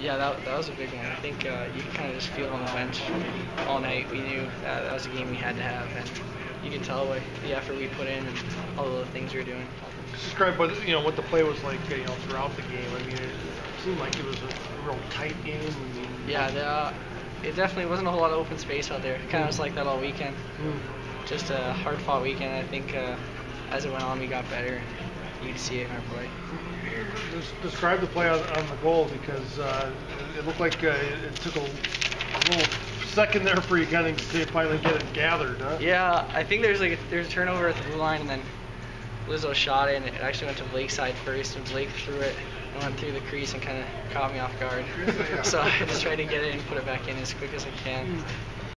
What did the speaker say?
Yeah, that, that was a big one. I think uh, you could kind of just feel on the bench all night. We knew that, that was a game we had to have, and you can tell by the effort we put in and all the things we were doing. Describe what you know what the play was like, you know, throughout the game. I mean, it seemed like it was a real tight game. I mean, Yeah, the, uh, it definitely wasn't a whole lot of open space out there. It Kind of was like that all weekend. mm, Just a hard-fought weekend. I think uh, as it went on, we got better. You could see it in our play. Describe the play on, on the goal because uh, it looked like uh, it, took a, a little second there for you of to finally get it gathered. Huh? Yeah, I think there's like a, there's a turnover at the blue line, and then Lizzo shot it, and it actually went to Blake's side first, and Blake threw it and went through the crease and kind of caught me off guard. so I just tried to get it and put it back in as quick as I can.